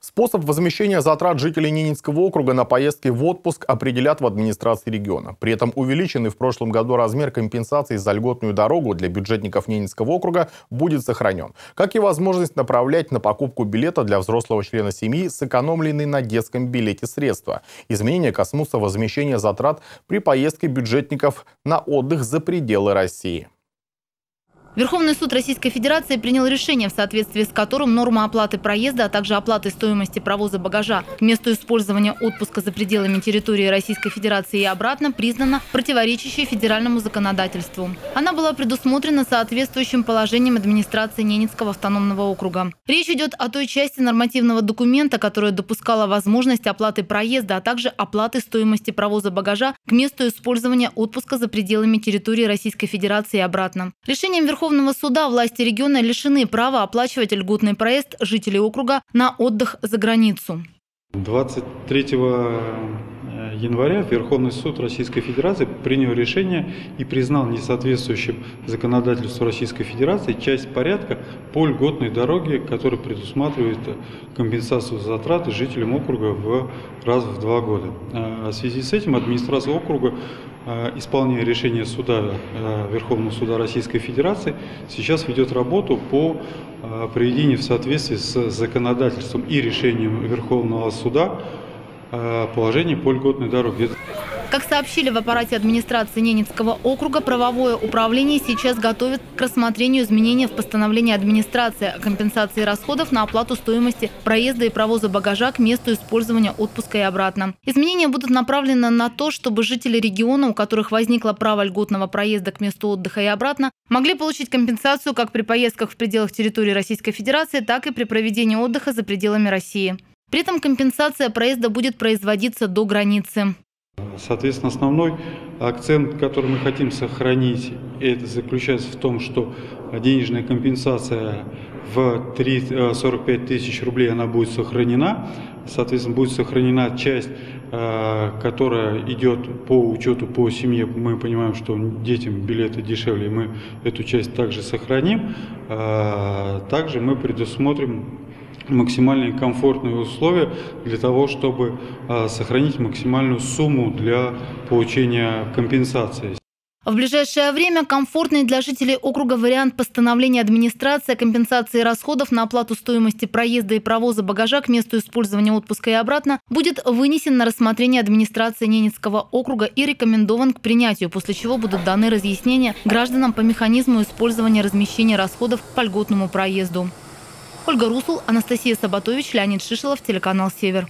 Способ возмещения затрат жителей Ненецкого округа на поездки в отпуск определят в администрации региона. При этом увеличенный в прошлом году размер компенсации за льготную дорогу для бюджетников Ненецкого округа будет сохранен. Как и возможность направлять на покупку билета для взрослого члена семьи сэкономленные на детском билете средства. Изменения коснутся возмещения затрат при поездке бюджетников на отдых за пределы России. Верховный суд Российской Федерации принял решение, в соответствии с которым норма оплаты проезда, а также оплаты стоимости провоза багажа к месту использования отпуска за пределами территории Российской Федерации и обратно признана противоречащей федеральному законодательству. Она была предусмотрена соответствующим положением администрации Ненецкого автономного округа. Речь идет о той части нормативного документа, которая допускала возможность оплаты проезда, а также оплаты стоимости провоза багажа к месту использования отпуска за пределами территории Российской Федерации и обратно. Решением Верховного Верховного суда власти региона лишены права оплачивать льготный проезд жителей округа на отдых за границу. 23 э, января Верховный суд Российской Федерации принял решение и признал несоответствующим законодательству Российской Федерации часть порядка по льготной дороге, которая предусматривает компенсацию затрат жителям округа в раз в два года. Э, в связи с этим администрация округа Э, исполняя решение суда, э, Верховного суда Российской Федерации, сейчас ведет работу по приведению в соответствии с законодательством и решением Верховного суда положений по льготной дороге. Как сообщили в аппарате администрации Ненецкого округа, правовое управление сейчас готовит к рассмотрению изменения в постановлении администрации о компенсации расходов на оплату стоимости проезда и провоза багажа к месту использования отпуска и обратно. Изменения будут направлены на то, чтобы жители региона, у которых возникло право льготного проезда к месту отдыха и обратно, могли получить компенсацию как при поездках в пределах территории Российской Федерации, так и при проведении отдыха за пределами России. При этом компенсация проезда будет производиться до границы. Соответственно, основной акцент, который мы хотим сохранить, это заключается в том, что денежная компенсация в 3, 45 э, тысяч рублей она будет сохранена. Соответственно, будет сохранена часть, э, которая идет по учету по семье. Мы понимаем, что детям билеты дешевле, и мы эту часть также сохраним. Э, также мы предусмотрим максимальные комфортные условия для того, чтобы а, сохранить максимальную сумму для получения компенсации. В ближайшее время комфортный для жителей округа вариант постановления администрации о компенсации расходов на оплату стоимости проезда и провоза багажа к месту использования отпуска и обратно будет вынесен на рассмотрение администрации Ненецкого округа и рекомендован к принятию, после чего будут даны разъяснения гражданам по механизму использования размещения расходов по льготному проезду. Ольга Русул, Анастасия Сабатович, Леонид Шишелов, телеканал «Север».